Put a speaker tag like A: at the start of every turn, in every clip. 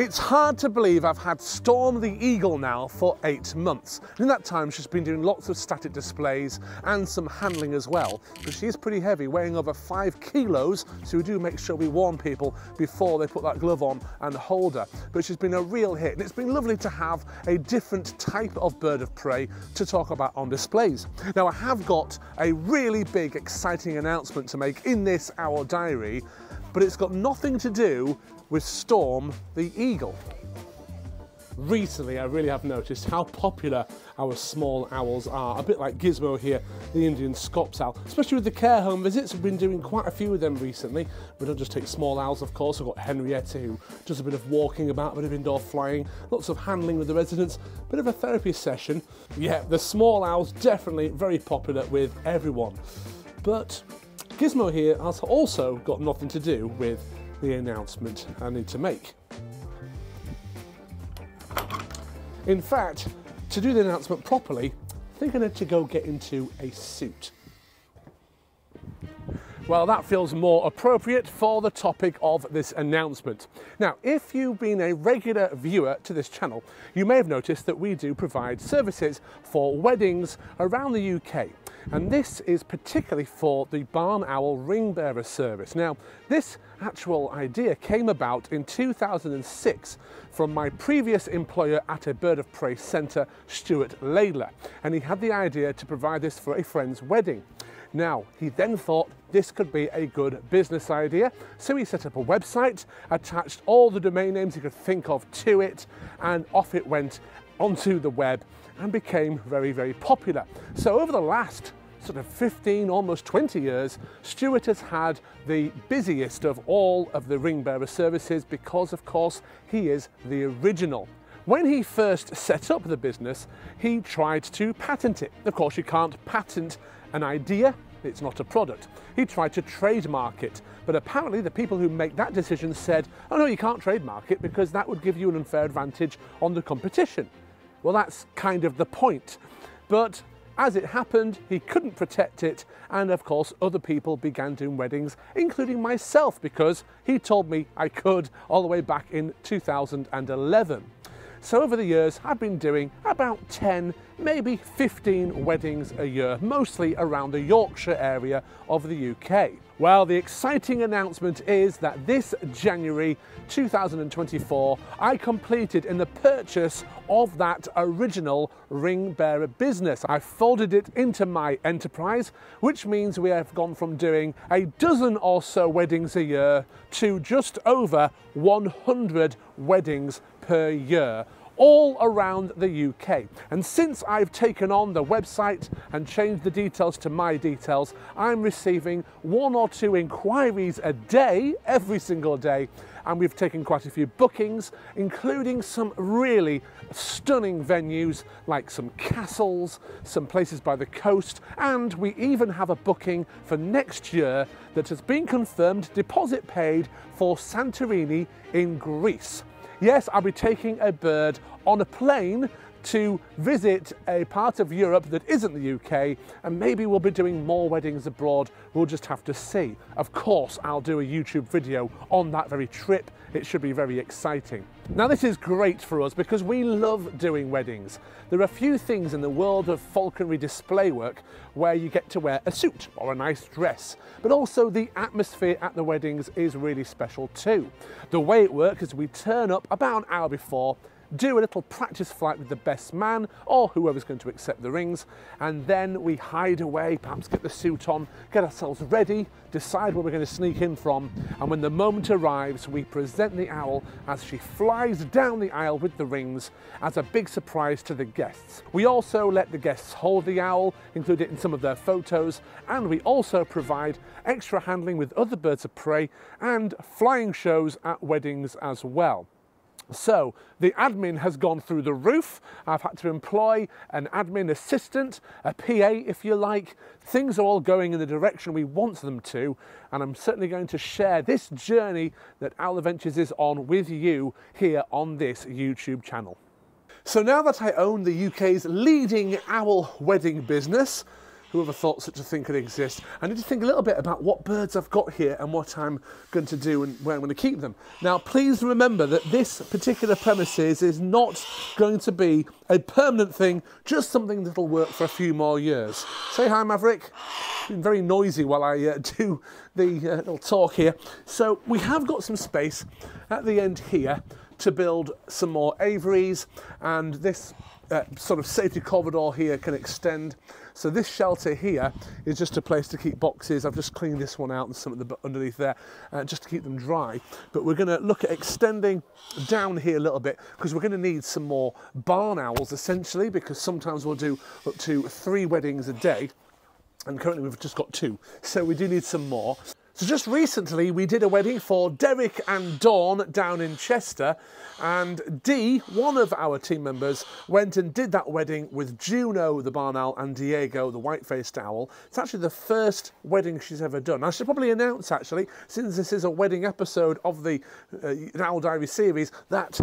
A: It's hard to believe I've had Storm the Eagle now for eight months. In that time, she's been doing lots of static displays and some handling as well, but she is pretty heavy, weighing over five kilos, so we do make sure we warn people before they put that glove on and hold her. But she's been a real hit, and it's been lovely to have a different type of bird of prey to talk about on displays. Now, I have got a really big, exciting announcement to make in this Owl Diary, but it's got nothing to do with Storm the Eagle. Recently, I really have noticed how popular our small owls are, a bit like Gizmo here, the Indian Scops owl. Especially with the care home visits, we've been doing quite a few of them recently. We don't just take small owls, of course. We've got Henrietta, who does a bit of walking about, a bit of indoor flying, lots of handling with the residents, a bit of a therapy session. Yeah, the small owls definitely very popular with everyone. But Gizmo here has also got nothing to do with the announcement I need to make. In fact, to do the announcement properly, I think I need to go get into a suit. Well, that feels more appropriate for the topic of this announcement. Now, if you've been a regular viewer to this channel, you may have noticed that we do provide services for weddings around the UK. And this is particularly for the Barn Owl Ring Bearer service. Now, this actual idea came about in 2006 from my previous employer at a bird of prey centre, Stuart Laidler. And he had the idea to provide this for a friend's wedding. Now, he then thought this could be a good business idea, so he set up a website, attached all the domain names he could think of to it, and off it went onto the web and became very, very popular. So over the last sort of 15, almost 20 years, Stuart has had the busiest of all of the ring bearer services because, of course, he is the original. When he first set up the business, he tried to patent it. Of course, you can't patent an idea, it's not a product. He tried to trademark it, but apparently the people who make that decision said, oh no, you can't trademark it because that would give you an unfair advantage on the competition. Well, that's kind of the point. But as it happened, he couldn't protect it, and of course, other people began doing weddings, including myself, because he told me I could all the way back in 2011. So over the years, I've been doing about 10, maybe 15 weddings a year, mostly around the Yorkshire area of the UK. Well, the exciting announcement is that this January 2024, I completed in the purchase of that original ring bearer business. I folded it into my enterprise, which means we have gone from doing a dozen or so weddings a year to just over 100 weddings per year all around the UK. And since I've taken on the website and changed the details to my details, I'm receiving one or two inquiries a day, every single day, and we've taken quite a few bookings, including some really stunning venues like some castles, some places by the coast, and we even have a booking for next year that has been confirmed, deposit paid for Santorini in Greece. Yes, I'll be taking a bird on a plane to visit a part of Europe that isn't the UK and maybe we'll be doing more weddings abroad. We'll just have to see. Of course, I'll do a YouTube video on that very trip. It should be very exciting. Now this is great for us because we love doing weddings. There are a few things in the world of falconry display work where you get to wear a suit or a nice dress, but also the atmosphere at the weddings is really special too. The way it works is we turn up about an hour before do a little practice flight with the best man or whoever's going to accept the rings, and then we hide away, perhaps get the suit on, get ourselves ready, decide where we're going to sneak in from, and when the moment arrives, we present the owl as she flies down the aisle with the rings as a big surprise to the guests. We also let the guests hold the owl, include it in some of their photos, and we also provide extra handling with other birds of prey and flying shows at weddings as well. So the admin has gone through the roof. I've had to employ an admin assistant, a PA if you like. Things are all going in the direction we want them to. And I'm certainly going to share this journey that Owl Adventures is on with you here on this YouTube channel. So now that I own the UK's leading owl wedding business, Whoever thought such a thing could exist? I need to think a little bit about what birds I've got here and what I'm going to do and where I'm going to keep them. Now, please remember that this particular premises is not going to be a permanent thing, just something that'll work for a few more years. Say hi, Maverick. Been very noisy while I uh, do the uh, little talk here. So we have got some space at the end here to build some more aviaries and this uh, sort of safety corridor here can extend. So this shelter here is just a place to keep boxes. I've just cleaned this one out and some of the underneath there uh, just to keep them dry. But we're going to look at extending down here a little bit because we're going to need some more barn owls essentially because sometimes we'll do up to three weddings a day and currently we've just got two. So we do need some more. So just recently we did a wedding for Derek and Dawn down in Chester and Dee, one of our team members, went and did that wedding with Juno the barn owl and Diego the white-faced owl. It's actually the first wedding she's ever done. I should probably announce actually, since this is a wedding episode of the uh, Owl Diary series, that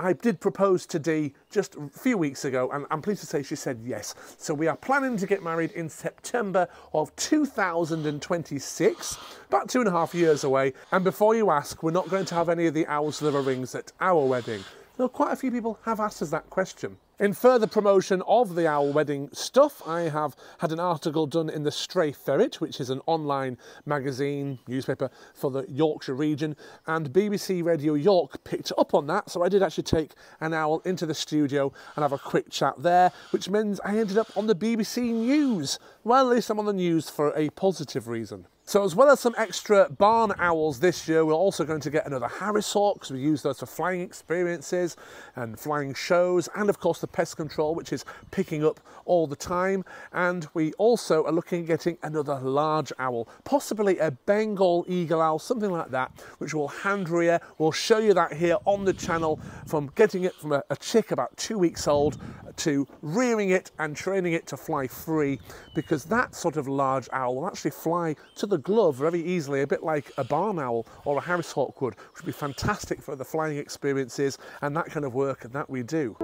A: I did propose to Dee just a few weeks ago, and I'm pleased to say she said yes. So we are planning to get married in September of 2026, about two and a half years away. And before you ask, we're not going to have any of the owls liver rings at our wedding. Though quite a few people have asked us that question. In further promotion of the Owl Wedding stuff, I have had an article done in the Stray Ferret, which is an online magazine, newspaper for the Yorkshire region, and BBC Radio York picked up on that, so I did actually take an owl into the studio and have a quick chat there, which means I ended up on the BBC News. Well, at least I'm on the news for a positive reason. So as well as some extra barn owls this year, we're also going to get another Harris Hawk because we use those for flying experiences and flying shows, and of course the pest control, which is picking up all the time. And we also are looking at getting another large owl, possibly a Bengal eagle owl, something like that, which we'll hand rear. We'll show you that here on the channel from getting it from a, a chick about two weeks old to rearing it and training it to fly free, because that sort of large owl will actually fly to the glove very easily, a bit like a barn owl or a Harris Hawk would, which would be fantastic for the flying experiences and that kind of work and that we do.